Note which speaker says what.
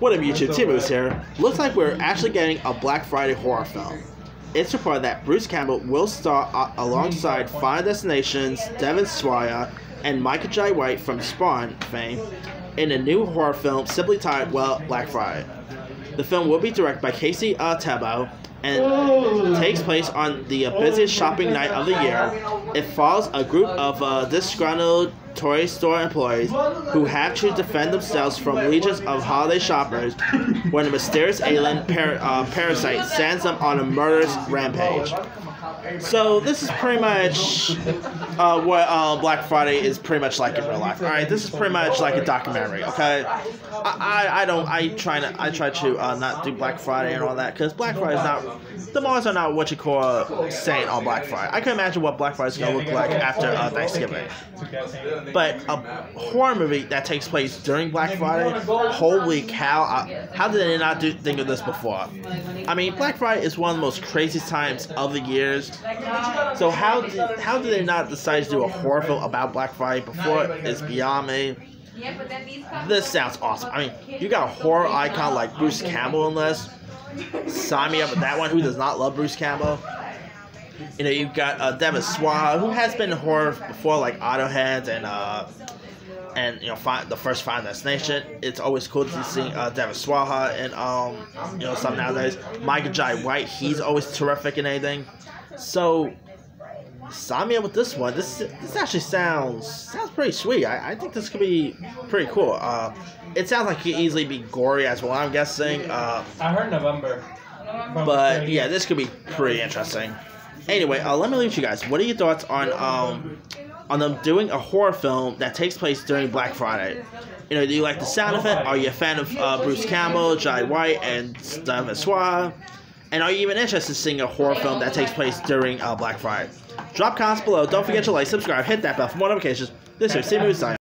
Speaker 1: What up, YouTube? T-Moose here. Looks like we're actually getting a Black Friday horror film. It's reported that Bruce Campbell will star alongside Final Destination's Devon Sawa and Michael Jai White from Spawn fame in a new horror film simply titled, well, Black Friday. The film will be directed by Casey uh, and takes place on the busiest shopping night of the year. It follows a group of uh, disgruntled toy store employees who have to defend themselves from legions of holiday shoppers when a mysterious alien par- uh, parasite sends them on a murderous rampage. So this is pretty much uh, what uh, Black Friday is pretty much like in real life. All right, this is pretty much like a documentary. Okay, I, I, I don't I try to I try to uh, not do Black Friday and all that because Black Friday is not the malls are not what you call saint on Black Friday. I can imagine what Black Friday is gonna look like after uh, Thanksgiving. But a horror movie that takes place during Black Friday, holy cow! Uh, how did they not do, think of this before? I mean, Black Friday is one of the most craziest times of the years. So how did, how did they not decide to do a horror film about Black Friday before it's beyond me. This sounds awesome. I mean, you got a horror icon like Bruce Campbell in this. Sign me up with that one. Who does not love Bruce Campbell? You know, you've got uh, Devon Sawa, who has been in horror before, like Idle Hands and uh, and you know, the first Final Destination. It's always cool to see uh, Devon Sawa and um, you know, some nowadays. Michael Jai White, he's always terrific in anything. So, sign me up with this one. This this actually sounds sounds pretty sweet. I, I think this could be pretty cool. Uh, it sounds like it could easily be gory as well. I'm guessing. Uh,
Speaker 2: I heard November.
Speaker 1: but yeah, this could be pretty interesting. Anyway, uh, let me leave you guys. What are your thoughts on um on them doing a horror film that takes place during Black Friday? You know, do you like the sound of it? Are you a fan of uh, Bruce Campbell, Jai White, and Devon Sawa? And are you even interested in seeing a horror film that takes place during uh, Black Friday? Drop comments below. Don't forget to like, subscribe, hit that bell for more notifications. This is Moose signing.